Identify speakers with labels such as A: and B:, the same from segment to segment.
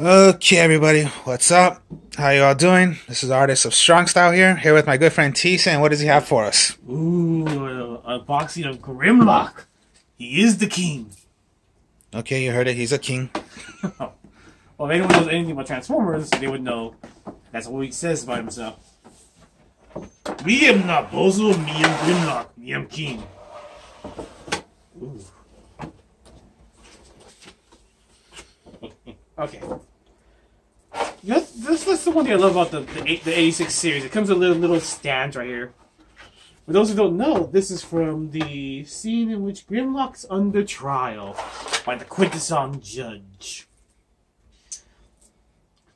A: Okay, everybody, what's up? How you all doing? This is Artist of Strong Style here, here with my good friend Tisa, and what does he have for us?
B: Ooh, a boxing of Grimlock. He is the king.
A: Okay, you heard it. He's a king.
B: well, if anyone knows anything about Transformers, they would know that's what he says about himself. Me am not Bozo, me am Grimlock, me am king. Ooh. Okay. This, this, this is the one thing I love about the, the, the 86 series. It comes with little, little stands right here. For those who don't know, this is from the scene in which Grimlock's under trial by the Quintesson judge.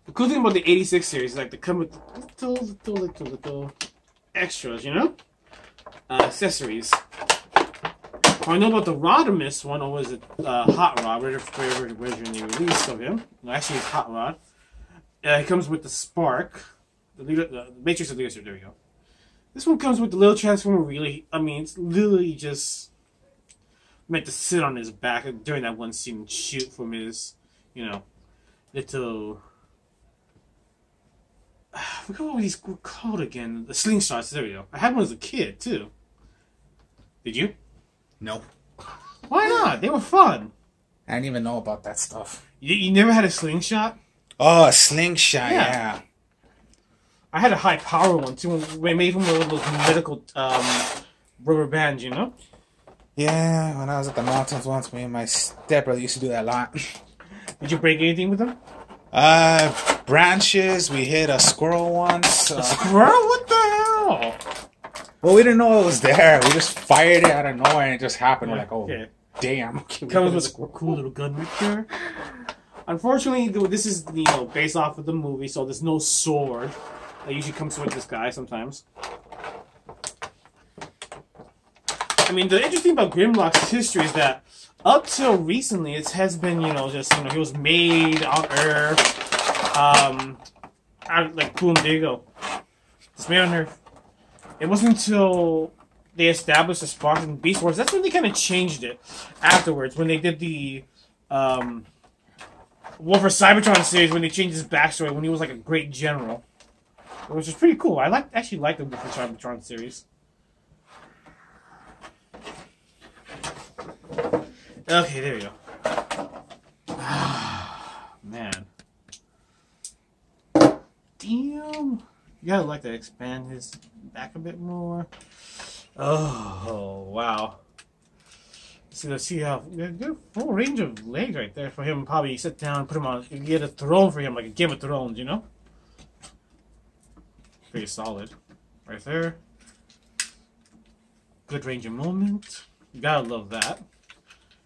B: The cool thing about the 86 series is like they come with little, little, little, little extras, you know? Uh, accessories. What I know about the Rodimus one, or was it uh, Hot Rod, whatever, whatever version they released of him. Actually, it's Hot Rod. Uh, it comes with the Spark, the, the Matrix of Leadership. There we go. This one comes with the little Transformer. Really, I mean, it's literally just meant to sit on his back during that one scene and shoot from his, you know, little. I forgot what these were called again. The slingshots. There we go. I had one as a kid too. Did you?
A: No.
B: Why not? They were fun.
A: I didn't even know about that stuff.
B: You, you never had a slingshot?
A: Oh, a slingshot,
B: Yeah.
A: yeah.
B: I had a high power one too. We made from one of those medical um, rubber bands, you know.
A: Yeah, when I was at the mountains once, me and my stepbrother used to do that a lot.
B: Did you break anything with them?
A: Uh, branches, we hit a squirrel once. Uh,
B: Squirrel? What the hell?
A: Well, we didn't know it was there. We just fired it out of nowhere and it just happened. We're like, oh,
B: Okay.
A: damn. Okay,
B: Comes with a cool little gun right there. Unfortunately, this is you know based off of the movie, so there's no sword. That usually comes with this guy sometimes. I mean, the interesting about Grimlock's history is that up till recently, it has been you know just you know he was made on Earth, um, out, like boom. It's made on Earth. It wasn't until they established the Spartan Beast Wars. That's when they kind of changed it. Afterwards, when they did the um, War for Cybertron series, when they changed his backstory, when he was like a great general, which was pretty cool. I like actually like the War for Cybertron series. Okay, there we go. Man. Damn. You gotta like to expand his back a bit more. Oh, wow. See, let's see how good full range of legs right there for him. Probably sit down, put him on, get a throne for him, like a Game of Thrones, you know? Pretty solid. Right there. Good range of movement. You gotta love that.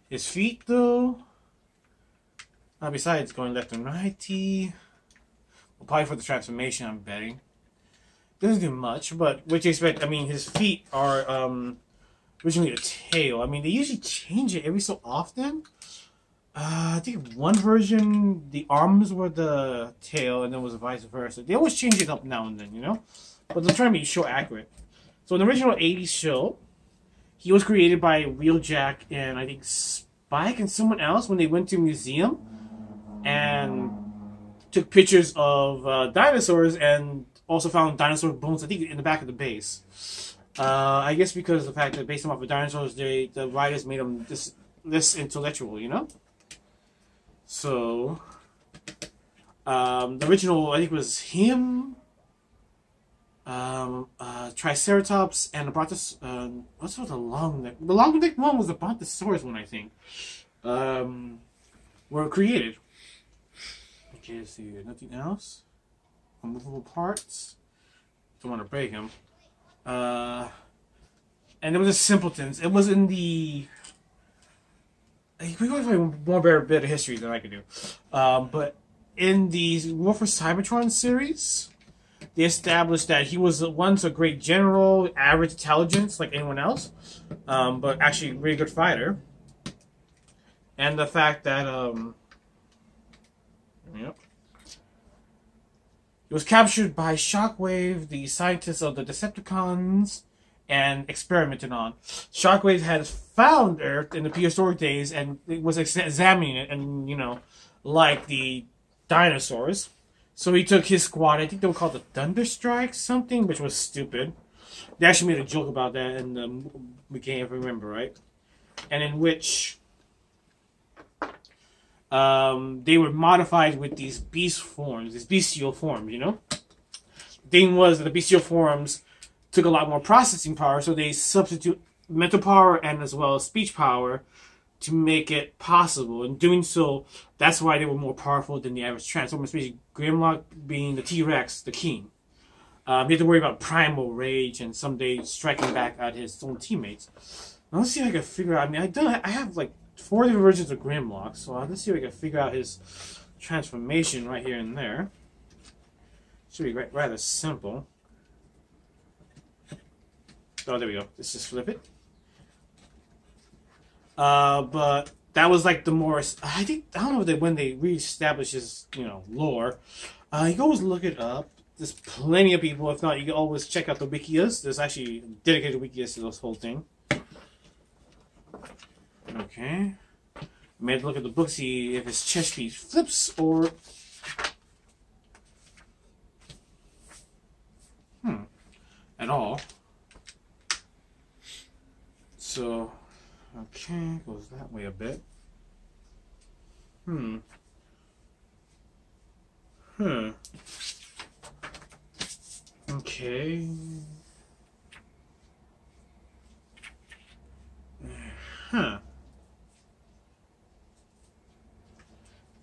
B: His feet, though. Uh, besides going left and righty. Well, probably for the transformation, I'm betting. Doesn't do much, but what you expect? I mean, his feet are um, originally a tail. I mean, they usually change it every so often. Uh, I think one version, the arms were the tail, and then was vice versa. They always change it up now and then, you know? But they're trying to be show accurate. So, in the original 80s show, he was created by Wheeljack and I think Spike and someone else when they went to a museum and took pictures of uh, dinosaurs and also found dinosaur bones. I think in the back of the base. Uh, I guess because of the fact that based off of dinosaurs, they the writers made them this less intellectual, you know. So, um, the original I think was him, um, uh, Triceratops, and the Brontos. Uh, what's with the long neck? The long neck one was the Brontosaurus one, I think. Um, were created. Okay, see. Nothing else. Removable parts. Don't want to break him. Uh, and it was a simpletons. It was in the. We go find more better bit of history than I could do. Um, but in the War for Cybertron series, they established that he was once a great general, average intelligence like anyone else, um, but actually a really good fighter. And the fact that, um, yep, he was captured by Shockwave, the scientist of the Decepticons, and experimented on. Shockwave had found Earth in the prehistoric days and it was examining it, and you know, like the dinosaurs. So he took his squad. I think they were called the Thunder Strike something, which was stupid. They actually made a joke about that in the game, if I remember right, and in which um, they were modified with these beast forms, these bestial forms. You know, thing was that the bestial forms took a lot more processing power, so they substitute mental power and as well as speech power to make it possible. In doing so, that's why they were more powerful than the average Transformer, especially Grimlock being the T Rex, the king. Um, he had to worry about primal rage and someday striking back at his own teammates. Let's see if I can figure out. I mean, I done. I have like four different versions of Grimlock, so let's see if we can figure out his transformation right here and there. Should be rather simple. Oh, there we go. Let's just flip it. Uh, but that was like the more I think I don't know that when they reestablish his you know lore, uh, you can always look it up. There's plenty of people. If not, you can always check out the wikias. There's actually dedicated wikias to this whole thing. Okay. Made look at the book, see if his chest piece flips or. Hmm. At all. So Okay, goes that way a bit. Hmm. Hmm. Okay. Huh.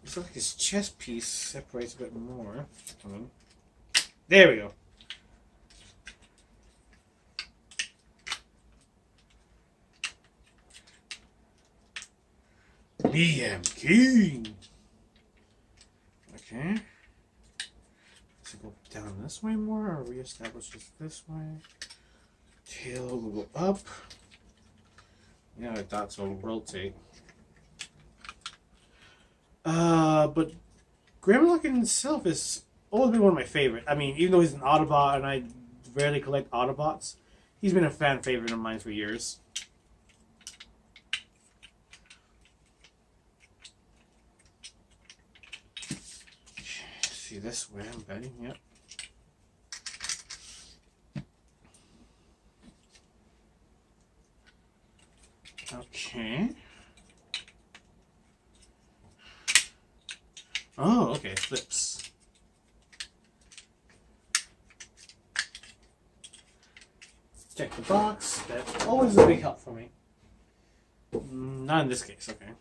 B: Looks like his chest piece separates a bit more. There we go. BM King. Okay. Let's go down this way more, or reestablish this this way. Tail will go up. Yeah, the dots will rotate. Uh, but Grimlock in itself is always been one of my favorite. I mean, even though he's an Autobot and I rarely collect Autobots, he's been a fan favorite of mine for years. see this way I'm betting, yep. Okay. Oh, okay, flips. Check the box. That's always a big help for me. Mm, not in this case, okay.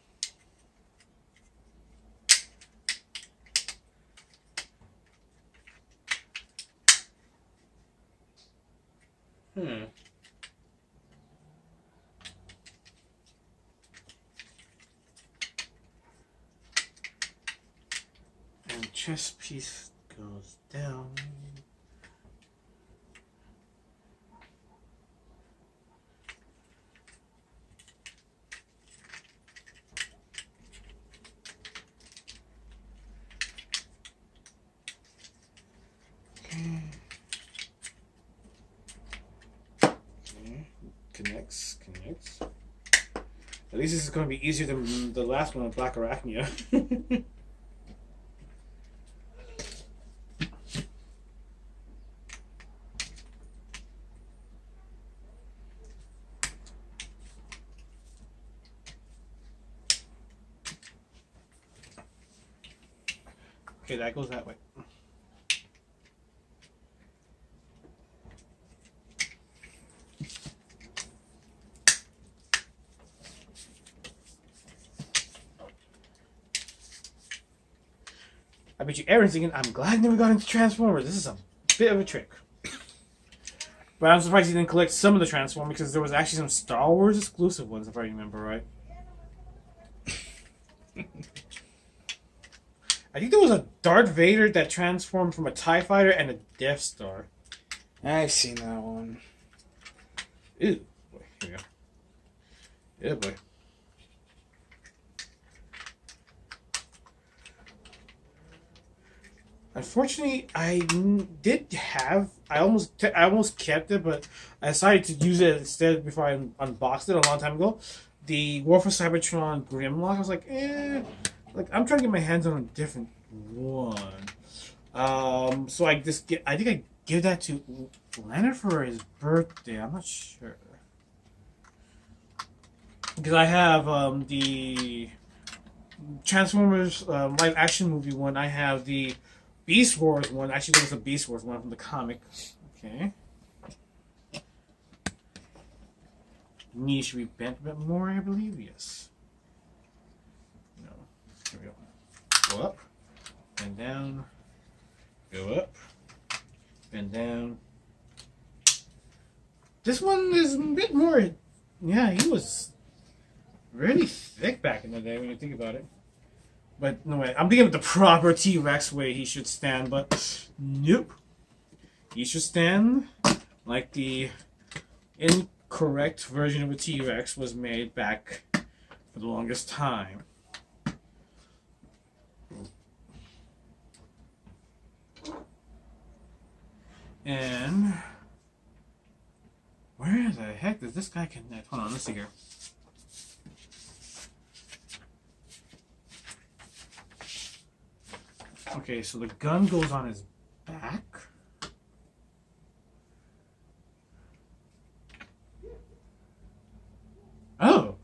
B: Hmm. Chest piece goes down. connects, connects. At least this is going to be easier than the last one, Blackarachnia. okay, that goes that way. I bet you Aaron's thinking, I'm glad I never got into Transformers. This is a bit of a trick. But I'm surprised he didn't collect some of the Transformers because there was actually some Star Wars exclusive ones, if I remember right. I think there was a Darth Vader that transformed from a TIE fighter and a Death Star.
A: I've seen that one.
B: Ew. Here go. Yeah, boy. Unfortunately, I did have. I almost, I almost kept it, but I decided to use it instead before I unboxed it a long time ago. The War for Cybertron Grimlock. I was like, eh, like I'm trying to get my hands on a different one. Um, so I just get. I think I give that to Leonard for his birthday. I'm not sure because I have um, the Transformers uh, live action movie one. I have the Beast Wars one. Actually, there was a Beast Wars one from the comic. Okay. Knee should be bent a bit more, I believe. Yes. Here we go. Go up. And down. Go up. And down. This one is a bit more. Yeah, he was really thick back in the day when you think about it. But no way, I'm thinking of the proper T Rex way he should stand, but nope. He should stand like the incorrect version of a T Rex was made back for the longest time. And where the heck does this guy connect? Hold on, let's see here. Okay, so the gun goes on his back. Oh!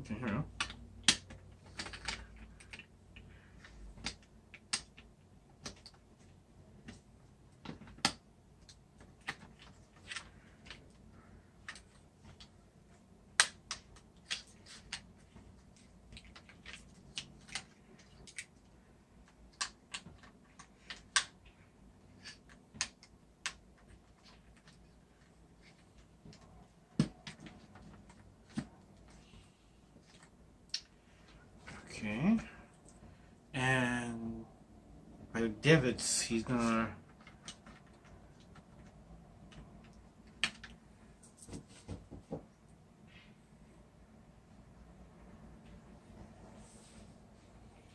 B: Okay, here we go. Okay. And by the divots, he's gonna.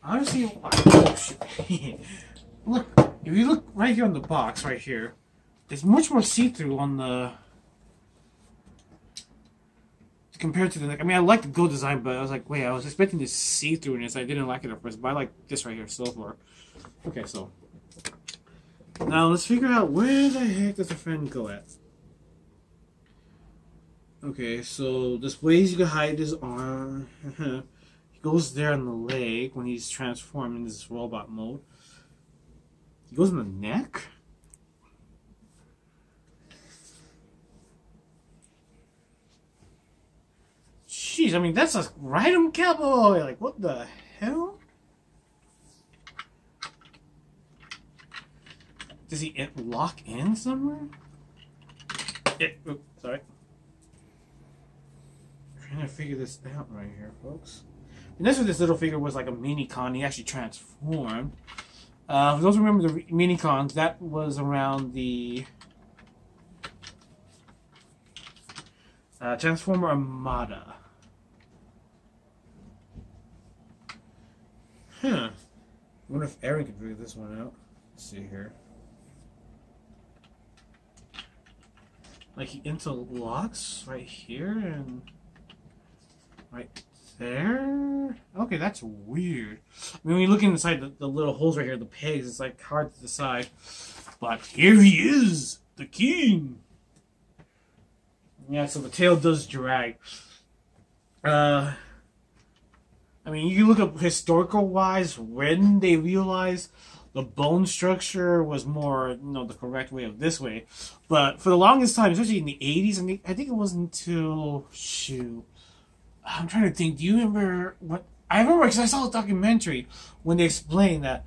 B: Honestly, look, if you look right here on the box, right here, it's much more see-through on the compared to the neck. I mean, I like the gold design, but I was like, wait, I was expecting this see-throughness. I didn't like it at first, but I like this right here so far. Okay, so now let's figure out where the heck does the friend go at. Okay, so there's ways you can hide his arm. he goes there on the leg when he's transformed in this robot mode. He goes in the neck. Jeez, I mean, that's a random cowboy. Like, what the hell? Does he lock in somewhere? It, oh, sorry. trying to figure this out right here, folks. And that's what this little figure was like a mini con. He actually transformed. Uh, for those who remember the mini cons, that was around the uh, Transformer Armada. Huh. I wonder if Aaron could figure this one out. Let's see here. Like he interlocks right here and right there. Okay, that's weird. I mean, when you look inside the, the little holes right here, the pegs, it's like hard to decide. But here he is, the king. Yeah, so the tail does drag. Uh, I mean, you look up historical wise when they realized the bone structure was more, you know, the correct way of this way. But for the longest time, especially in the 80s, I, mean, I think it wasn't until, shoot, I'm trying to think, do you remember what, I remember because I saw a documentary when they explained that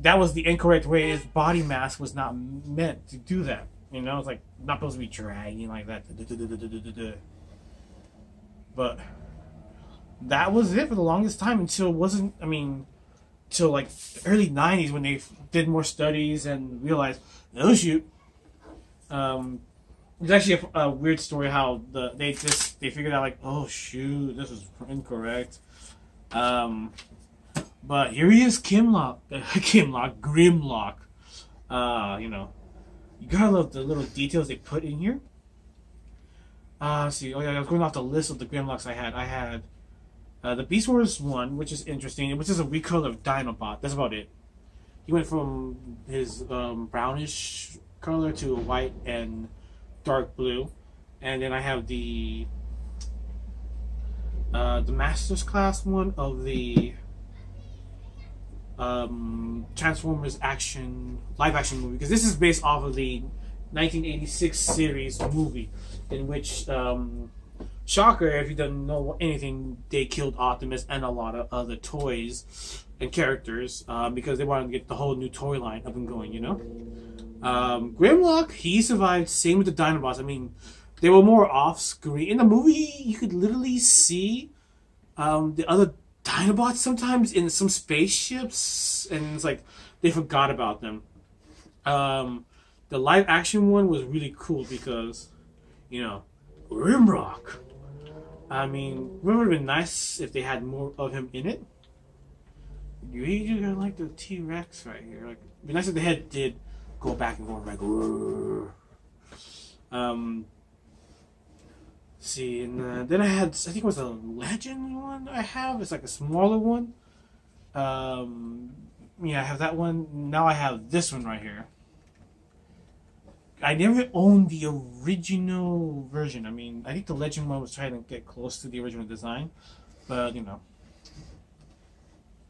B: that was the incorrect way, his body mass was not meant to do that. You know, it's like not supposed to be dragging like that. But that was it for the longest time until it wasn't. I mean, till like early '90s when they did more studies and realized, oh shoot. Um, it's actually a, a, weird story how the they just they figured out like, oh shoot, this is incorrect. Um, but here he is, Kimlock, Kimlock, Grimlock. Uh, you know, you gotta love the little details they put in here. Uh, see, oh yeah, I was going off the list of the Grimlocks I had. I had Uh, the Beast Wars one, which is interesting, which is a recolor of Dinobot. That's about it. He went from his um, brownish color to a white and dark blue, and then I have the uh, the Masters class one of the um, Transformers action live action movie because this is based off of the 1986 series movie in which um, Shocker, if you don't know anything, they killed Optimus and a lot of other toys and characters uh, because they wanted to get the whole new toy line up and going, you know? Um, Grimlock, he survived, same with the Dinobots. I mean, they were more off screen. In the movie, you could literally see um, the other Dinobots sometimes in some spaceships, and it's like they forgot about them. Um, the live action one was really cool because, you know, Grimlock. I mean, would have been nice if they had more of him in it. You really gonna like the T Rex right here. Like, it'd be nice if they had did go back and forth like. Um. See, and uh, then I had I think it was a legend one I have. It's like a smaller one. Um, yeah, I have that one. Now I have this one right here. I never owned the original version. I mean, I think the legend one was trying to get close to the original design, but you know.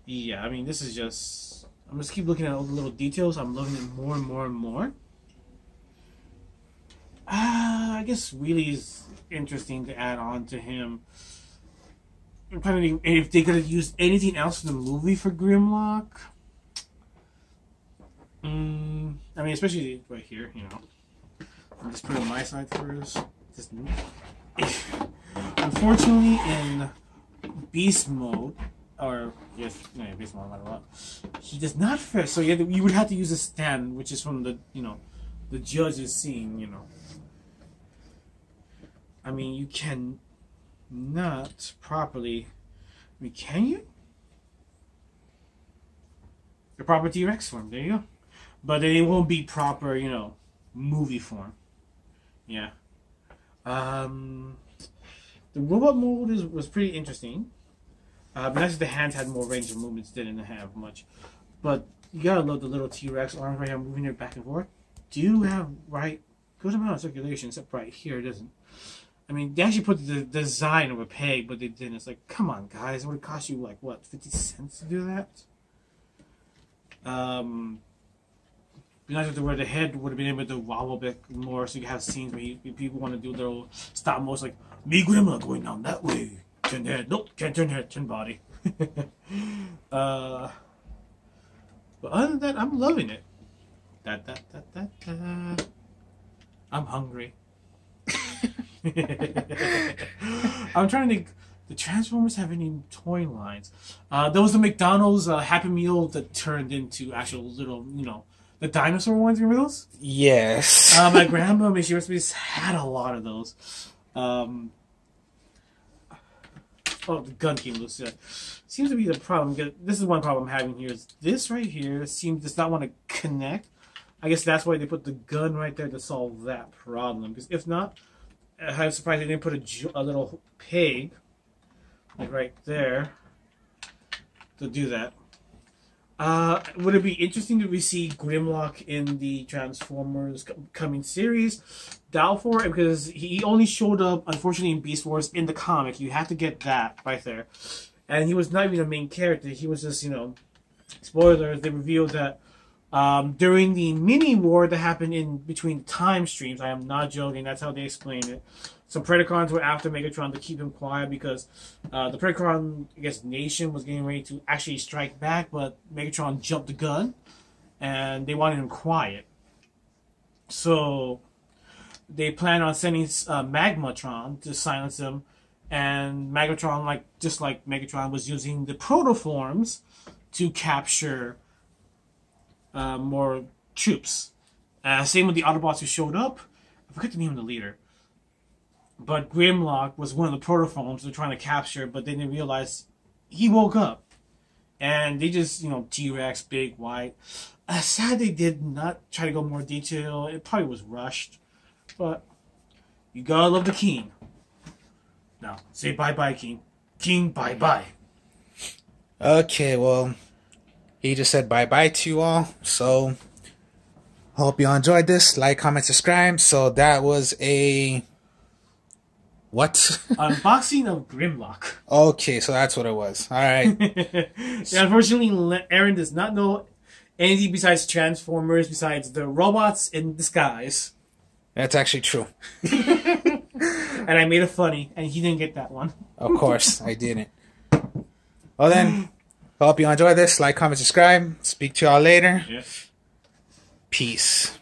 B: Yeah, I mean, this is just. I'm just keep looking at all the little details. I'm loving it more and more and more. Ah, I guess Wheelie's interesting to add on to him. I'm trying to if they could have used anything else in the movie for Grimlock. Mm, I mean, especially right here, you know. I'll just put on my side first. Just, unfortunately, in beast mode, or yes, no, beast mode, matter what, he does not fit. So you, you would have to use a stand, which is from the you know, the judge's scene. You know. I mean, you can not properly. I mean, can you? The proper T Rex form. There you go. But it won't be proper, you know, movie form. Yeah. Um, the robot mode is, was pretty interesting. Uh, but actually, the hands had more range of movements, didn't have much. But you gotta love the little T Rex arms right here moving it back and forth. Do you have right good amount of circulation, except right here it doesn't. I mean, they actually put the design of a peg, but they didn't. It's like, come on, guys, it would cost you like what, fifty cents to do that? Um, be nice if where the head would have been able to wobble bit more, so you have scenes where you, people want to do their stop motion, like me, grandma, going down that way. Turn head, nope, can't turn head, turn body. uh, but other than that, I'm loving it. Da, da, da, da. I'm hungry. I'm trying to. The Transformers have any toy lines? Uh, there was the McDonald's uh, Happy Meal that turned into actual little, you know, the dinosaur ones. Remember those?
A: Yes.
B: Uh, my grandma, may she in had a lot of those. Um, oh, the gun came loose. Yeah. Seems to be the problem. This is one problem I'm having here. Is this right here seems does not want to connect. I guess that's why they put the gun right there to solve that problem. Because if not, I'm surprised they didn't put a, a little peg like right there to do that. Uh, would it be interesting to see Grimlock in the Transformers coming series? Doubtful, because he only showed up, unfortunately, in Beast Wars in the comic. You have to get that right there. And he was not even a main character. He was just, you know, spoilers. They revealed that um, during the mini war that happened in between time streams, I am not joking, that's how they explained it. Some Predacons were after Megatron to keep him quiet because uh, the Predacon, I guess, nation was getting ready to actually strike back, but Megatron jumped the gun, and they wanted him quiet. So they plan on sending uh, Magmatron to silence him, and Megatron, like just like Megatron, was using the protoforms to capture uh, more troops. Uh, same with the Autobots who showed up. I forget the name of the leader. But Grimlock was one of the protoforms they're trying to capture, but they didn't realize he woke up. And they just, you know, T Rex, big, white. Uh, sad they did not try to go more detail. It probably was rushed. But you gotta love the king. Now, say bye bye, king. King, bye bye.
A: Okay, well, he just said bye bye to you all. So, hope you all enjoyed this. Like, comment, subscribe. So, that was a. What?
B: Unboxing of Grimlock.
A: okay, so that's what it was. All right.
B: yeah, unfortunately, Aaron does not know anything besides Transformers, besides the robots in disguise.
A: That's actually true.
B: And I made it funny, and he didn't get that one.
A: Of course, I didn't. Well, then, hope you all enjoyed this. Like, comment, subscribe. Speak to y'all later.
B: Yes.
A: Peace.